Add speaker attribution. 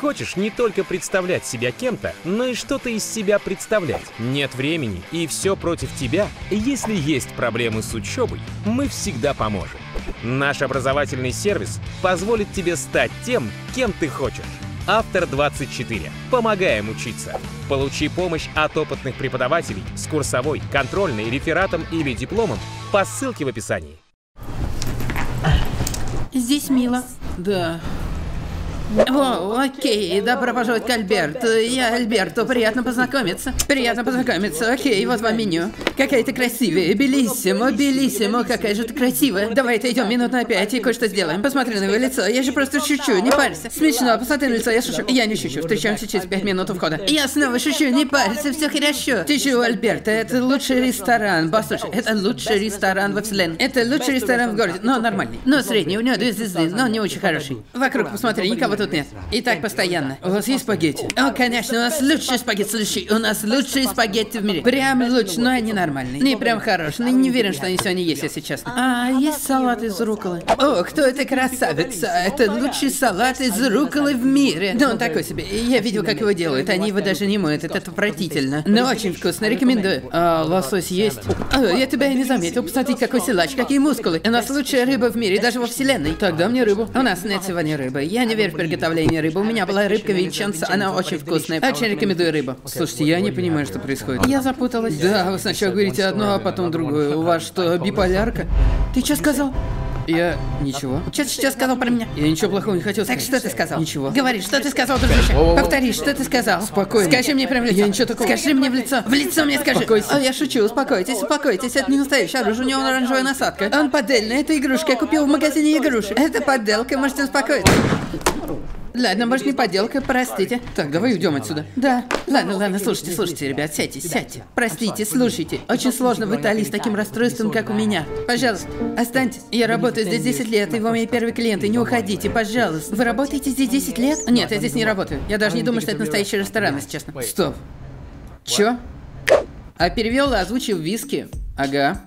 Speaker 1: Хочешь не только представлять себя кем-то, но и что-то из себя представлять. Нет времени и все против тебя? Если есть проблемы с учебой, мы всегда поможем. Наш образовательный сервис позволит тебе стать тем, кем ты хочешь. Автор 24. Помогаем учиться. Получи помощь от опытных преподавателей с курсовой, контрольной, рефератом или дипломом по ссылке в описании.
Speaker 2: Здесь мило.
Speaker 3: Да.
Speaker 2: О, окей, добро пожаловать к Альберту. Я Альберто, приятно познакомиться. Приятно познакомиться, окей, вот вам меню. Какая ты красивая, белиссимо, белиссимо, какая же ты красивая. Давай отойдем минут на пять и кое-что сделаем. Посмотри на его лицо, я же просто шучу, не парься. Смешно, посмотри на лицо, я шучу. Я не шучу, встречаемся через пять минут у входа. Я снова шучу, не парься, все хорошо. Ты чего, Альберто, это лучший ресторан. Послушай, это лучший ресторан во вселенной. Это лучший ресторан в городе, но нормальный. Но средний, у него две звезды, но не очень хороший. Вокруг посмотри, никого тут нет. И так постоянно.
Speaker 3: У вас есть спагетти?
Speaker 2: О, конечно, у нас лучшие спагетти, слушай, у нас лучшие спагетти в мире. Прям лучше, но они нормальные. Не прям хорошие, но не уверен, что они сегодня есть, если честно.
Speaker 3: А, есть салат из руколы.
Speaker 2: О, кто это красавица? Это лучший салат из руколы в мире. Да он такой себе. Я видел, как его делают. Они его даже не моют. Это отвратительно. Но очень вкусно. Рекомендую.
Speaker 3: А, лосось есть?
Speaker 2: О, я тебя и не заметил. Посмотри, какой силач, какие мускулы. У нас лучшая рыба в мире, даже во вселенной.
Speaker 3: Тогда мне рыбу.
Speaker 2: У нас нет сегодня рыбы. Я не верю в приготовление рыбы. У меня была рыбка ветчанца, она очень вкусная. Очень рекомендую рыбу.
Speaker 3: Слушайте, я не понимаю, что происходит.
Speaker 2: Я запуталась.
Speaker 3: Да, вы сначала говорите одно, а потом другое. У вас что, биполярка?
Speaker 2: Ты что сказал?
Speaker 3: Я... ничего.
Speaker 2: Что ты сейчас сказал про меня?
Speaker 3: Я ничего плохого не хотел
Speaker 2: Так
Speaker 3: сказать.
Speaker 2: что ты сказал?
Speaker 3: Ничего.
Speaker 2: Говори, что ты сказал, дружище? Повтори, что ты сказал?
Speaker 3: Спокойно.
Speaker 2: Скажи мне прямо в лицо.
Speaker 3: Я ничего такого-
Speaker 2: Скажи мне в лицо. В лицо мне скажи.
Speaker 3: Успокойся.
Speaker 2: О, я шучу, успокойтесь, успокойтесь. Это не настоящий оружие, у него оранжевая насадка. Он поддельный, это игрушка. Я купил в магазине игрушек. Это подделка, можете успокоиться. Ладно, может не подделка, простите.
Speaker 3: Так, давай уйдем отсюда.
Speaker 2: Да. Ладно, ладно, слушайте, слушайте, ребят, сядьте, сядьте. Простите, слушайте. Очень сложно в Италии с таким расстройством, как у меня. Пожалуйста, останьтесь. Я работаю здесь 10 лет, и вы мои первые клиенты. Не уходите, пожалуйста. Вы работаете здесь 10 лет? Нет, я здесь не работаю. Я даже не думаю, что это настоящий ресторан, если честно.
Speaker 3: Стоп. Чё? А перевел и озвучил виски? Ага.